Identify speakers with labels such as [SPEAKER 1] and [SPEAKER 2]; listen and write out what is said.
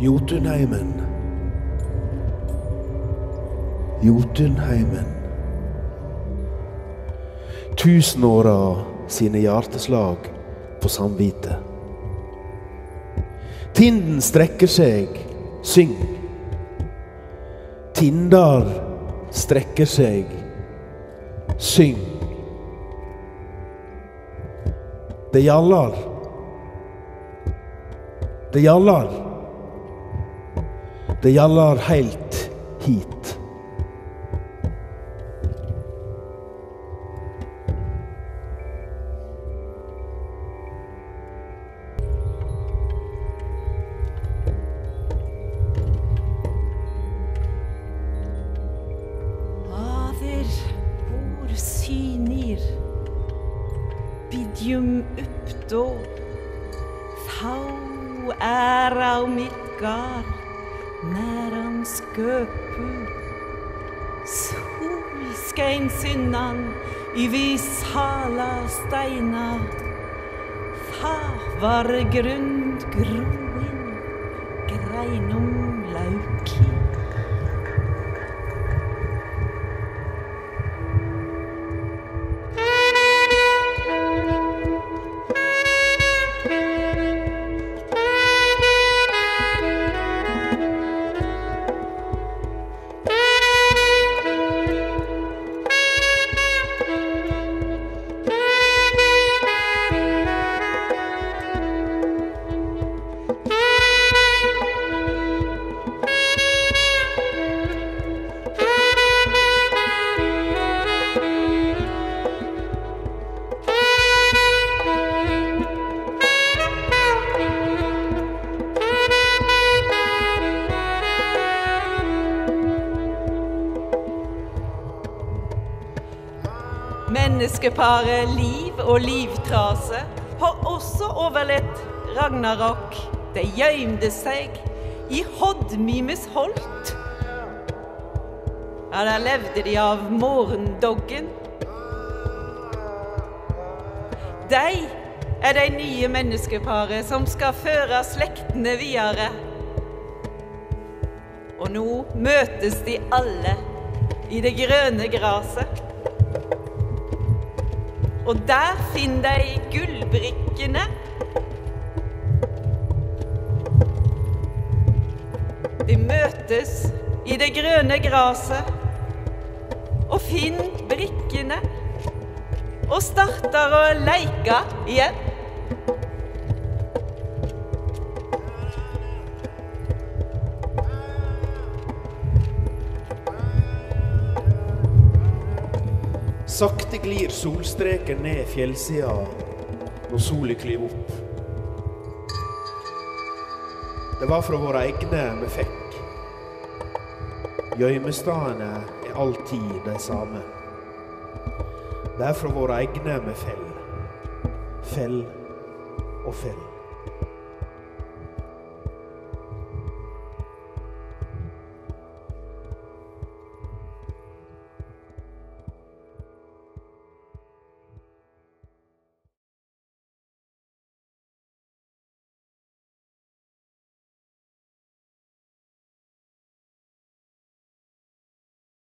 [SPEAKER 1] Jotunheimen. Jotunheimen. Tusenåra sine hjerteslag på samvittet. Tinden strekker seg, syng. Tindar strekker seg, syng. Det gjallar. Det gjallar. Det gjallar heilt hit.
[SPEAKER 2] När han sköpu Solskein sunnan Yvi sala steina Það var grund groin Greinum lauki Menneskeparet Liv og Livtrase har også overlevd Ragnarok. De gjømte seg i Hoddmimes holt. Ja, der levde de av morgendoggen. De er de nye menneskeparet som skal føre slektene videre. Og nå møtes de alle i det grønne graset. Og der finner de gullbrikkene. De møtes i det grønne graset og finner brikkene. Og starter å leke igjen.
[SPEAKER 1] Sakte glir solstreken ned fjellsida når sola klyver opp. Det var fra våre egne vi fikk. Gjøymestadene er alltid de samme. Det er fra våre egne vi fell. Fell og fell.